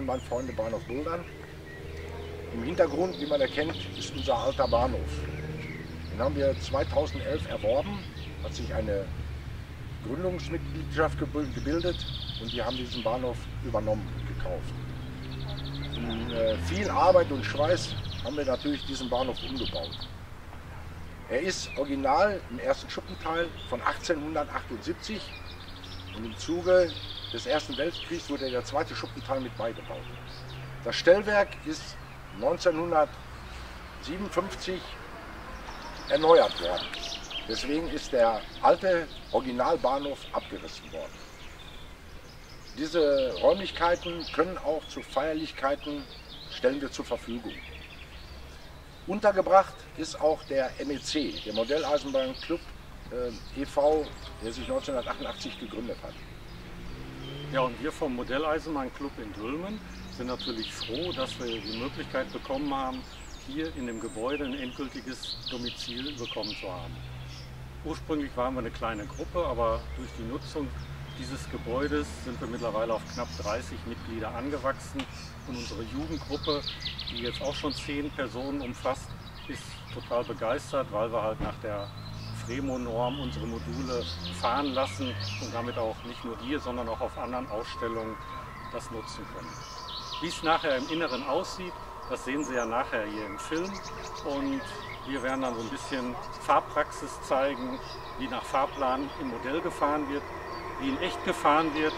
Eisenbahnfreunde Bahnhof Bouldern. Im Hintergrund, wie man erkennt, ist unser alter Bahnhof. Den haben wir 2011 erworben, hat sich eine Gründungsmitgliedschaft gebildet und wir haben diesen Bahnhof übernommen und gekauft. In äh, viel Arbeit und Schweiß haben wir natürlich diesen Bahnhof umgebaut. Er ist original im ersten Schuppenteil von 1878 und im Zuge des Ersten Weltkriegs wurde der zweite Schuppenteil mit beigebaut. Das Stellwerk ist 1957 erneuert worden. Deswegen ist der alte Originalbahnhof abgerissen worden. Diese Räumlichkeiten können auch zu Feierlichkeiten stellen wir zur Verfügung. Untergebracht ist auch der MEC, der Modelleisenbahnclub äh, e.V., der sich 1988 gegründet hat. Ja, und wir vom Modelleisenbahnclub in Dülmen sind natürlich froh, dass wir die Möglichkeit bekommen haben, hier in dem Gebäude ein endgültiges Domizil bekommen zu haben. Ursprünglich waren wir eine kleine Gruppe, aber durch die Nutzung dieses Gebäudes sind wir mittlerweile auf knapp 30 Mitglieder angewachsen und unsere Jugendgruppe, die jetzt auch schon zehn Personen umfasst, ist total begeistert, weil wir halt nach der Fremo-Norm unsere Module fahren lassen und damit auch nicht nur hier, sondern auch auf anderen Ausstellungen das nutzen können. Wie es nachher im Inneren aussieht, das sehen Sie ja nachher hier im Film und wir werden dann so ein bisschen Fahrpraxis zeigen, wie nach Fahrplan im Modell gefahren wird, wie in echt gefahren wird.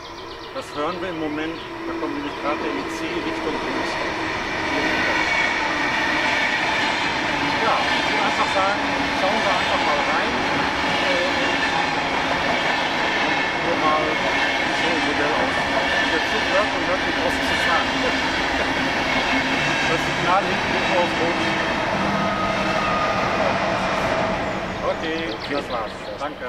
Das hören wir im Moment, da kommt nämlich gerade der IC Richtung Bundestag. Ja, ich einfach sagen, schauen wir einfach mal rein. Nur mal, wie so ein Modell aussieht. Der Nicht auf zu fahren. Das Signal hinten ist auf Rot. Okay, das war's. Danke.